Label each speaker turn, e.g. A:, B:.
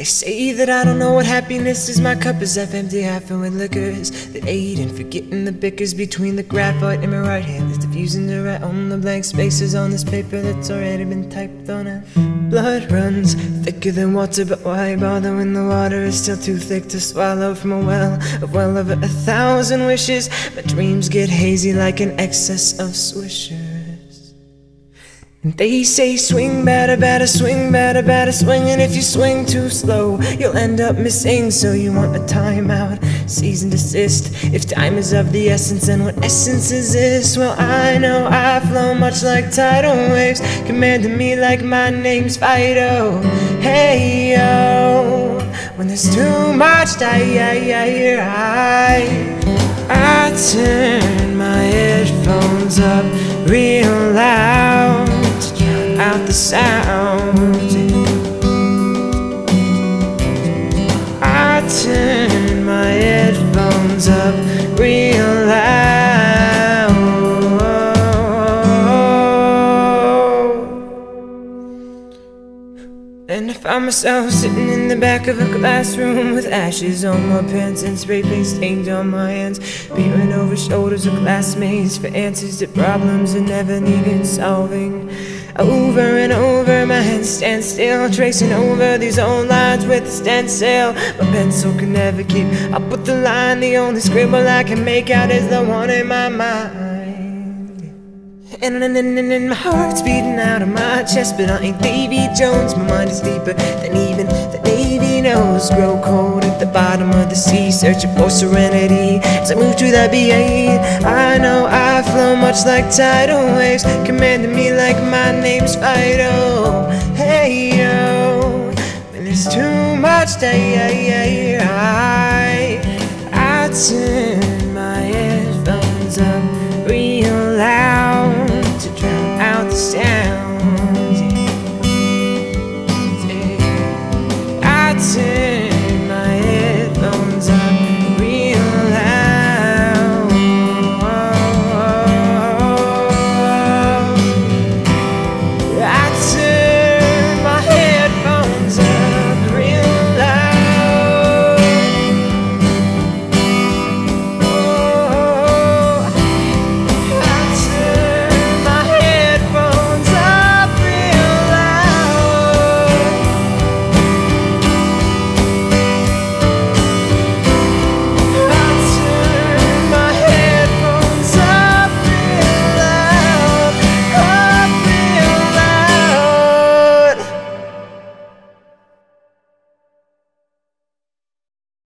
A: They say that I don't know what happiness is. My cup is half empty, half filled with liquors that aid in forgetting the bickers between the graphite in my right hand. That's diffusing to write on the blank spaces on this paper that's already been typed on it. Blood runs thicker than water, but why bother when the water is still too thick to swallow from a well of well over a thousand wishes? My dreams get hazy like an excess of swishers. They say swing better, better, swing better, better, swing. And if you swing too slow, you'll end up missing. So you want a timeout, cease and desist. If time is of the essence, and what essence is this? Well, I know I flow much like tidal waves, commanding me like my name's Fido. Hey yo, when there's too much, I, I, I turn my headphones up real loud the sound I turn my headphones up real loud. And I found myself sitting in the back of a classroom with ashes on my pants and spray paint stains on my hands, peering over shoulders of classmates for answers to problems that never needed solving. Over and over, my hand stands still, tracing over these old lines with a stencil. My pencil can never keep up with the line. The only scribble I can make out is the one in my mind. And, and, and, and, my heart's beating out of my chest, but I ain't Davy Jones. My mind is deeper than even the Navy knows. Grow cold at the bottom of the sea, searching for serenity as I move through the B8. I I much like tidal waves, commanding me like my name's Fido. Hey yo, when there's too much, I, I, I, I turn